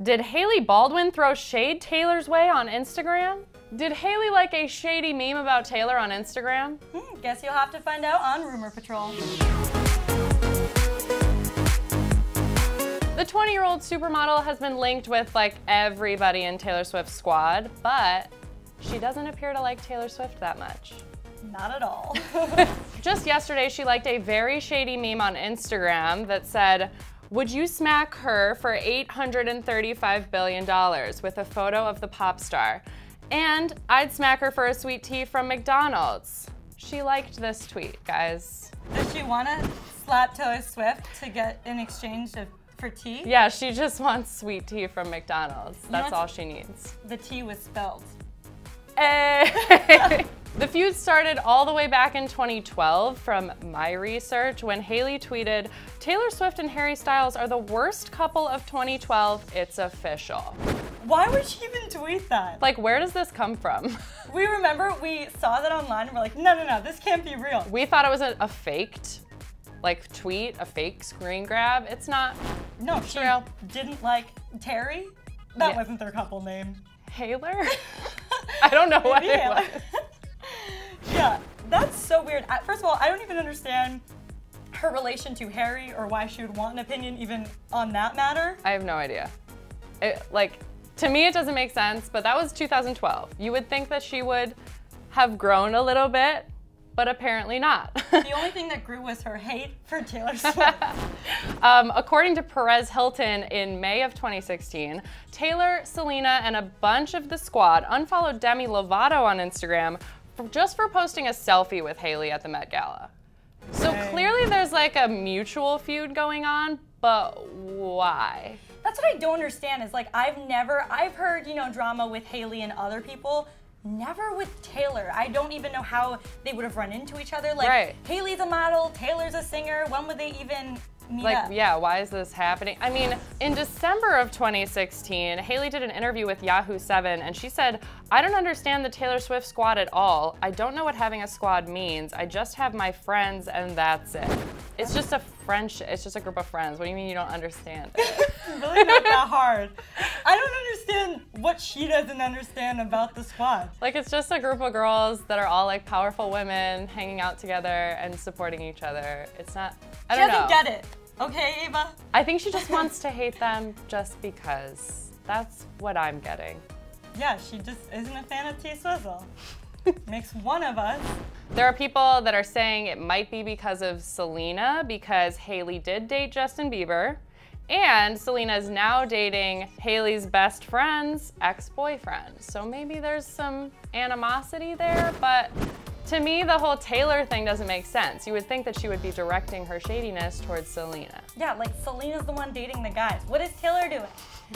Did Hailey Baldwin throw shade Taylor's way on Instagram? Did Hailey like a shady meme about Taylor on Instagram? Hmm, guess you'll have to find out on Rumor Patrol. The 20 year old supermodel has been linked with like everybody in Taylor Swift's squad, but she doesn't appear to like Taylor Swift that much. Not at all. Just yesterday, she liked a very shady meme on Instagram that said, would you smack her for $835 billion with a photo of the pop star? And I'd smack her for a sweet tea from McDonald's. She liked this tweet, guys. Does she want to slap Taylor Swift to get in exchange of, for tea? Yeah, she just wants sweet tea from McDonald's. That's all she needs. The tea was spelled. Hey. Eh. the feud started all the way back in 2012 from my research when Hailey tweeted, Taylor Swift and Harry Styles are the worst couple of 2012, it's official. Why would she even tweet that? Like, where does this come from? We remember we saw that online and we're like, no, no, no, this can't be real. We thought it was a, a faked, like, tweet, a fake screen grab. It's not. No, she real. didn't like Terry. That Yeah. wasn't their couple name. Taylor? I don't know what Maybe it Taylor. was. Yeah, that's so weird. First of all, I don't even understand her relation to Harry or why she would want an opinion even on that matter. I have no idea. It, like, to me, it doesn't make sense, but that was 2012. You would think that she would have grown a little bit, but apparently not. The only thing that grew was her hate for Taylor Swift. um, according to Perez Hilton in May of 2016, Taylor, Selena, and a bunch of the squad unfollowed Demi Lovato on Instagram just for posting a selfie with Hailey at the Met Gala. So Dang. clearly there's like a mutual feud going on, but why? That's what I don't understand is like I've never I've heard, you know, drama with Hailey and other people. Never with Taylor. I don't even know how they would have run into each other. Like Right. Hailey's a model, Taylor's a singer. When would they even meet Like, up? yeah, why is this happening? I mean, in December of 2016, Hailey did an interview with Yahoo 7 and she said, I don't understand the Taylor Swift squad at all. I don't know what having a squad means. I just have my friends and that's it. It's just a friendship, it's just a group of friends. What do you mean you don't understand it? really not that hard. I don't understand what she doesn't understand about the squad. like, it's just a group of girls that are all like powerful women hanging out together and supporting each other. It's not, I She don't know. She doesn't get it. Okay, Ava? I think she just wants to hate them just because. That's what I'm getting. Yeah, she just isn't a fan of T Swizzle. Makes one of us. There are people that are saying it might be because of Selena, because Hailey did date Justin Bieber, and Selena is now dating Hailey's best friend's ex boyfriend. So maybe there's some animosity there, but to me, the whole Taylor thing doesn't make sense. You would think that she would be directing her shadiness towards Selena. Yeah, like Selena's the one dating the guys. What is Taylor doing?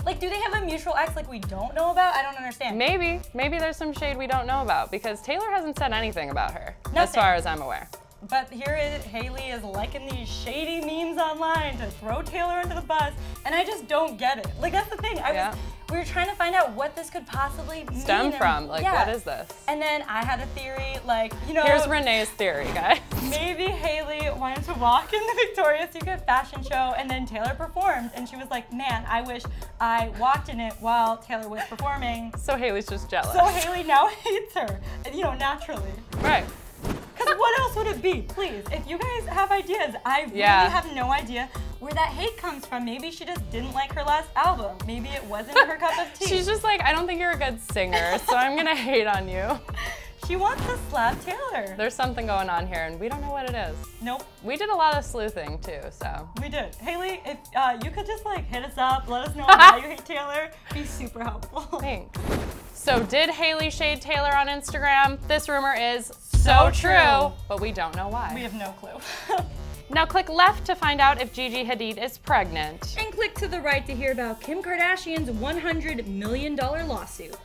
Like, do they have a mutual ex like we don't know about? I don't understand. Maybe, maybe there's some shade we don't know about because Taylor hasn't said anything about her, as far as I'm aware. But here is Hailey is liking these shady memes online to throw Taylor under the bus, and I just don't get it. Like that's the thing. I Yeah. was we were trying to find out what this could possibly Stem mean from, like, yeah. what is this? And then I had a theory, like you know, Here's Renee's theory, guys. maybe Hailey wanted to walk in the Victoria's Secret fashion show, and then Taylor performed, and she was like, "Man, I wish I walked in it while Taylor was performing." So Hailey's just jealous. So Hailey now hates her, you know, naturally. right. What else would it be? Please, if you guys have ideas, I Yeah. really have no idea where that hate comes from. Maybe she just didn't like her last album. Maybe it wasn't her cup of tea. She's just like, I don't think you're a good singer, so I'm gonna hate on you. she wants to slap Taylor. There's something going on here, and we don't know what it is. nope, We did a lot of sleuthing too, so. we did. Hailey, if uh, you could just like hit us up, let us know why you hate Taylor, be super helpful. Thanks. So, did Hailey shade Taylor on Instagram? This rumor is So so, true. true, but we don't know why. We have no clue. Now, click left to find out if Gigi Hadid is pregnant. and click to the right to hear about Kim Kardashian's $100 million lawsuit.